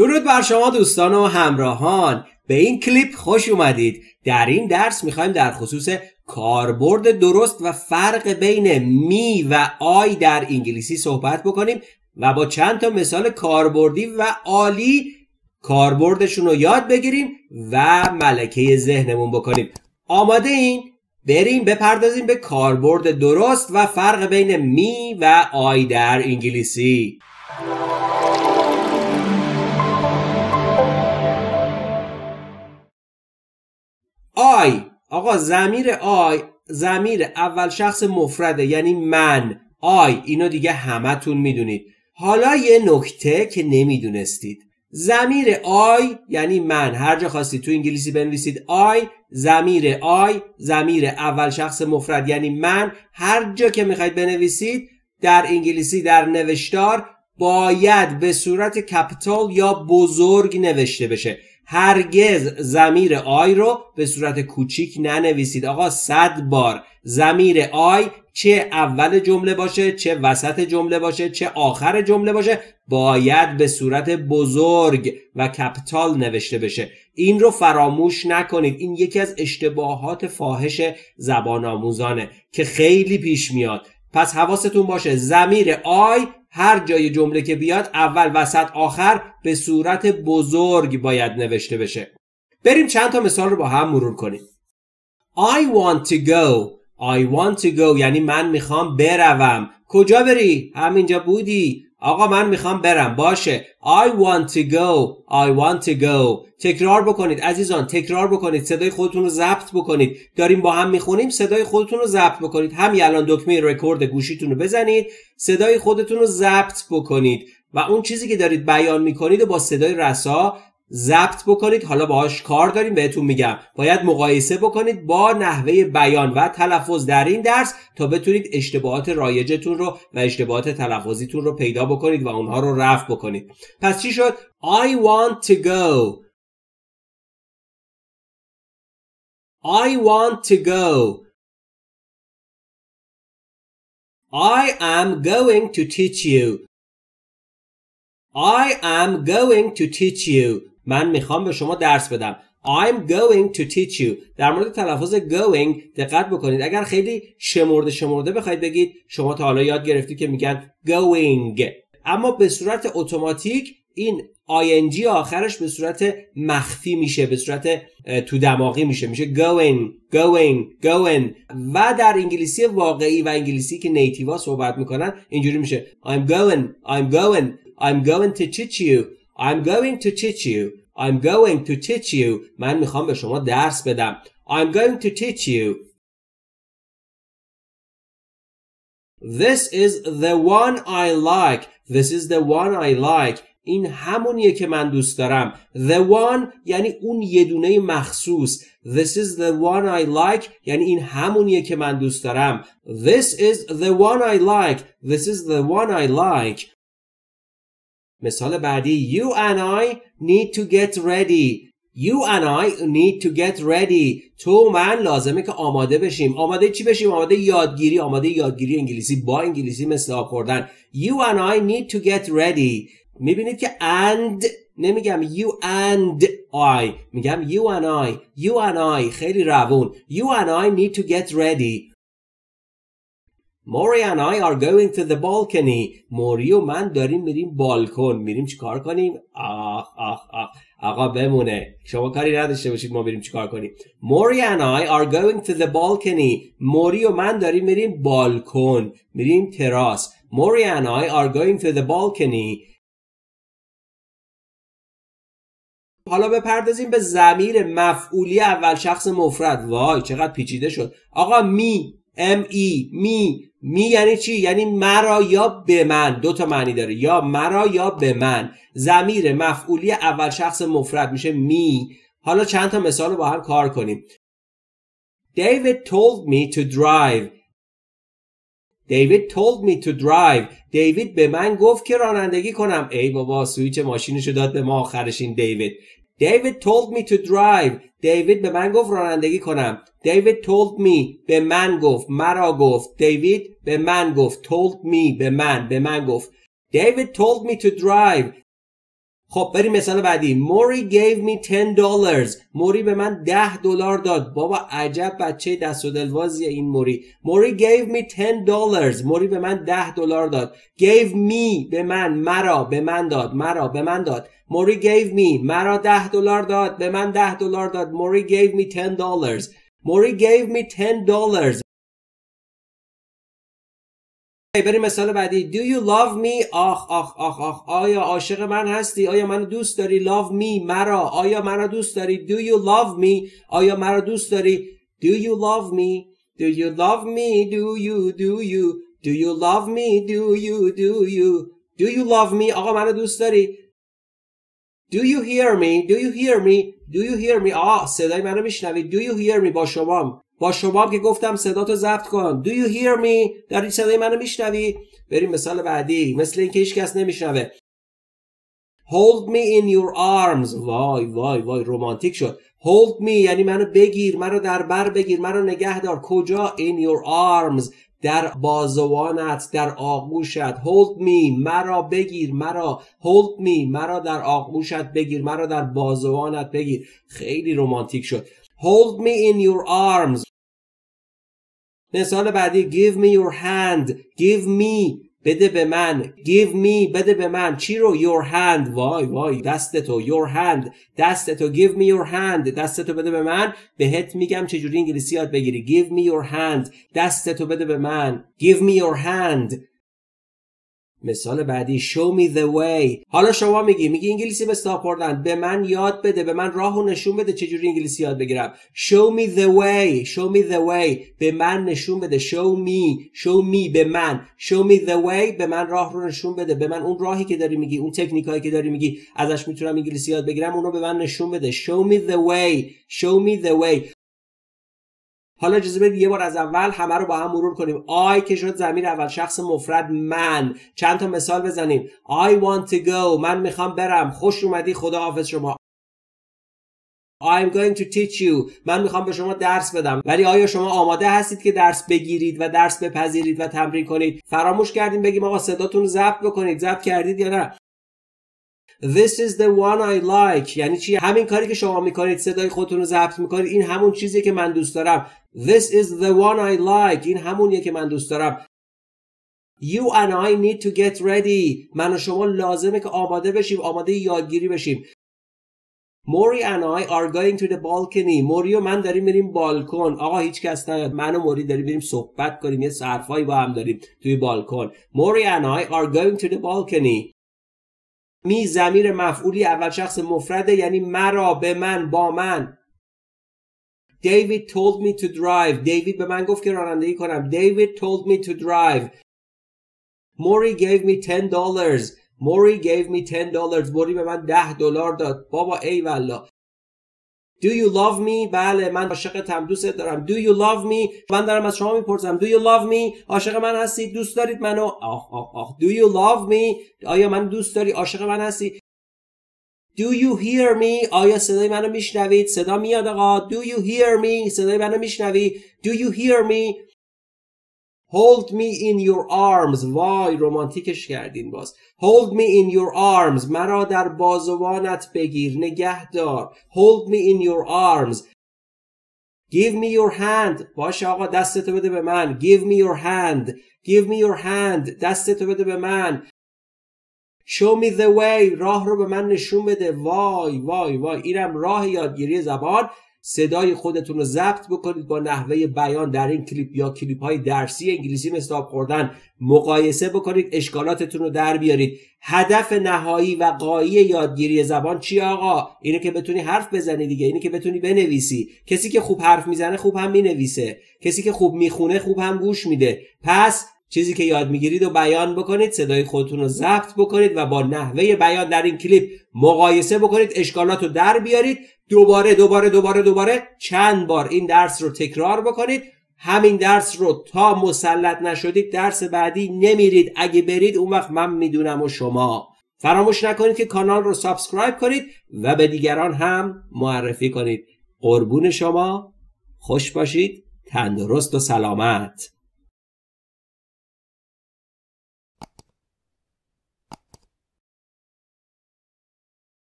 درود بر شما دوستان و همراهان. به این کلیپ خوش اومدید. در این درس می‌خوایم در خصوص کاربرد درست و فرق بین می و آی در انگلیسی صحبت بکنیم و با چند تا مثال کاربردی و عالی کاربردشون رو یاد بگیریم و ملکه ذهنمون بکنیم. آماده این؟ بریم بپردازیم به کاربرد درست و فرق بین می و آی در انگلیسی. I آقا ضمیر I ضمیر اول شخص مفرده یعنی من. I اینو دیگه همتون می‌دونید. حالا یه نکته که نمی‌دونستید. ضمیر I یعنی من. هر جا خواستید تو انگلیسی بنویسید I ضمیر I ضمیر اول شخص مفرد یعنی من. هر جا که می‌خواید بنویسید در انگلیسی در نوشتار باید به صورت capital یا بزرگ نوشته بشه. هرگز ضمیر I رو به صورت کوچیک ننویسید. آقا صد بار. ضمیر I چه اول جمله باشه چه وسط جمله باشه چه آخر جمله باشه باید به صورت بزرگ و capital نوشته بشه. این رو فراموش نکنید. این یکی از اشتباهات فاحش زبان آموزانه که خیلی پیش میاد. پس حواستون باشه ضمیر I هر جای جمله که بیاد اول وسط آخر به صورت بزرگ باید نوشته بشه. بریم چند تا مثال رو با هم مرور کنیم. I want to go. I want to go یعنی من می‌خوام بروم. کجا بری؟ همینجا بودی. آقا من می‌خوام برم. باشه. I want to go. I want to go. تکرار بکنید عزیزان. تکرار بکنید. صدای خودتون رو ضبط بکنید. داریم با هم می‌خونیم. صدای خودتون رو ضبط بکنید. همین الان دکمه رکورد گوشیتون رو بزنید. صدای خودتون رو ضبط بکنید. و اون چیزی که دارید بیان می‌کنید و با صدای رسا ضبط بکنید. حالا باهاش کار داریم بهتون میگم. باید مقایسه بکنید با نحوه بیان و تلفظ در این درس تا بتونید اشتباهات رایجتون رو و اشتباهات تلفظیتون رو پیدا بکنید و اونها رو رفع بکنید. پس چی شد؟ I want to go. I want to go. I am going to teach you. I am going to teach you. من می‌خوام به شما درس بدم. I'm going to teach you. در مورد تلفظ going دقت بکنید. اگر خیلی شمرده شمرده بخواید بگید شما تا حالا یاد گرفتید که میگن going. اما به صورت اتوماتیک این ing آخرش به صورت مخفی میشه به صورت تو دماغی میشه. میشه going going going. و در انگلیسی واقعی و انگلیسی که نیتیوا صحبت می‌کنن اینجوری میشه. I'm going I'm going I'm going to teach you. I'm going to teach you. I'm going to teach you من می‌خوام به شما درس بدم I'm going to teach you This is the one I like This is the one I like این همونیه که من دوست دارم The one یعنی اون یه دونه مخصوص This is the one I like یعنی این همونیه که من دوست دارم This is the one I like This is the one I like مثال بعدی You and I need to get ready. You and I need to get ready. تو من لازمه که آماده بشیم. آماده چی بشیم؟ آماده یادگیری آماده یادگیری انگلیسی با انگلیسی مثل خوردن. You and I need to get ready. می‌بینید که and نمیگم you and I. میگم you and I. You and I. خیلی روون. You and I need to get ready. موری and I are going to the balcony. موری و من داریم میریم بالکن. میریم چیکار کنیم؟ آخ آخ آخ آقا بمونه. شما کاری نداشته باشید ما بریم چیکار کنیم. موری and I are going to the balcony. موری و من داریم میریم بالکن. میریم تراس. موری and I are going to the balcony. حالا بپردازیم به زمیر مفعولی اول شخص مفرد. وای چقدر پیچیده شد. آقا می. ام ای می می یعنی چی؟ یعنی مرا یا به من. دو تا معنی داره. یا مرا یا به من. زمیر مفعولی اول شخص مفرد میشه می حالا چند تا مثال رو با هم کار کنیم. David told me to drive. David told me to drive. دیوید به من گفت که رانندگی کنم. ای بابا سویچ ماشینشو داد به ما آخرش این دیوید David told me to drive. دیوید به من گفت رانندگی کنم David told me به من گفت مرا گفت دیوید به من گفت told me به من به من گفت David told me to drive. خب بریم مثال بعدی. موری gave me 10 dollars موری به من 10 دلار داد. بابا عجب بچه دست و دلوازی این موری. موری gave me 10 dollars موری به من 10 دلار داد. gave me به من. مرا به من داد. مرا به من داد. موری gave me مرا 10 دلار داد. به من 10 دلار داد. موری gave me 10 dollars موری gave me 10 dollars بریم مثال بعدی Do you love me آخ آخ آخ آخ آیا عاشق من هستی آیا منو دوست داری love me مرا آیا مرا دوست داری Do you love me آیا مرا دوست داری Do you love me Do you love me Do you Do you Do you love me Do you Do you Do you love me آقا منو دوست داری Do you hear me Do you hear me Do you hear me آه صدای منو میشنوی Do you hear me با شما با شما که گفتم صدا تو ضبط کن. Do you hear me? داری صدای منو میشنوی؟ بریم مثال بعدی مثل اینکه هیچ کس نمیشنوه. Hold me in your arms. وای وای وای رومانتیک شد. Hold me یعنی منو بگیر منو در بر بگیر منو نگه دار. کجا؟ In your arms. در بازوانت در آغوشت. Hold me مرا بگیر مرا. Hold me مرا در آغوشت بگیر مرا در بازوانت بگیر. خیلی رومانتیک شد. hold me in your arms مثال بعدی give me your hand give me بده به من give me بده به من چی رو your hand وای وای دست تو your hand دست تو give me your hand دست تو بده به من بهت میگم چجوری انگلیسی یاد بگیری give me your hand دست تو بده به من give me your hand مثال بعدی show me the way. حالا شما میگی میگی انگلیسی به خوردن. به من یاد بده به من راهو نشون بده چجوری انگلیسی یاد بگیرم. show me the way show me the way. به من نشون بده. show me show me به من. show me the way به من راه رو نشون بده. به من اون راهی که داری میگی اون تکنیکایی که داری میگی ازش می‌تونم انگلیسی یاد بگیرم اونو به من نشون بده. show me the way show me the way. حالا اجازه بدید یه بار از اول همه رو با هم مرور کنیم. I که شد زمین اول. شخص مفرد من. چند تا مثال بزنیم. I want to go من می‌خوام برم. خوش اومدی. خدا حافظ شما I'm going to teach you من می‌خوام به شما درس بدم. ولی آیا شما آماده هستید که درس بگیرید و درس بپذیرید و تمرین کنید؟ فراموش کردیم بگیم آقا صداتون ضبط بکنید. ضبط کردید یا نه؟ This is the one I like. یعنی چی؟ همین کاری که شما می‌کنید صدای خودتون رو ضبط می‌کنید این همون چیزی که من دوست دارم. This is the one I like. این همونیه که من دوست دارم. You and I need to get ready. من و شما لازمه که آماده بشیم آماده یادگیری بشیم. موری and I are going to the balcony. موری و من داریم میریم بالکن. آقا هیچ کس نیاد من و موری داریم میریم صحبت کنیم. یه صرفایی با هم داریم توی بالکن. موری and I are going to the balcony. می زمیر مفعولی اول شخص مفرده یعنی مرا به من با من. David told me to drive. دیوید به من گفت که رانندگی کنم. David told me to drive. Mori gave me 10 dollars. Mori gave me 10 dollars. موری به من 10 دلار داد. بابا ای والله. Do you love me؟ بله من عاشقتم دوست دارم Do you love me؟ من دارم از شما می‌پرسم Do you love me؟ عاشق من هستی دوست دارید منو آخ آخ آخ Do you love me؟ آیا من دوست داری عاشق من هستی Do you hear me؟ آیا صدای منو میشنوید؟ صدا میاد آقا Do you hear me؟ صدای منو میشنوی Do you hear me؟ Hold me in your arms. وای رومانتیکش کردین باز Hold me in your arms. مرا در بازوانت بگیر نگه دار Hold me in your arms. Give me your hand. باشه آقا دستتو بده به من Give me your hand. Give me your hand. دستتو بده به من Show me the way. راه رو به من نشون بده وای وای وای اینم راه یادگیری زبان صدای خودتون رو ضبط بکنید با نحوه بیان در این کلیپ یا کلیپ های درسی انگلیسی مثل خوردن مقایسه بکنید اشکالاتتون رو در بیارید. هدف نهایی و قایی یادگیری زبان چی آقا؟ اینه که بتونی حرف بزنی دیگه اینه که بتونی بنویسی. کسی که خوب حرف می‌زنه خوب هم می‌نویسه. کسی که خوب می‌خونه خوب هم گوش میده. پس چیزی که یاد می‌گیرید و بیان بکنید صدای خودتون رو ضبط بکنید و با نحوه بیان در این کلیپ مقایسه بکنید اشکالات رو در بیارید. دوباره دوباره دوباره دوباره چند بار این درس رو تکرار بکنید. همین درس رو تا مسلط نشدید درس بعدی نمیرید. اگه برید اون وقت من می‌دونم و شما فراموش نکنید که کانال رو سابسکرایب کنید و به دیگران هم معرفی کنید. قربون شما. خوش باشید. تندرست و سلامت.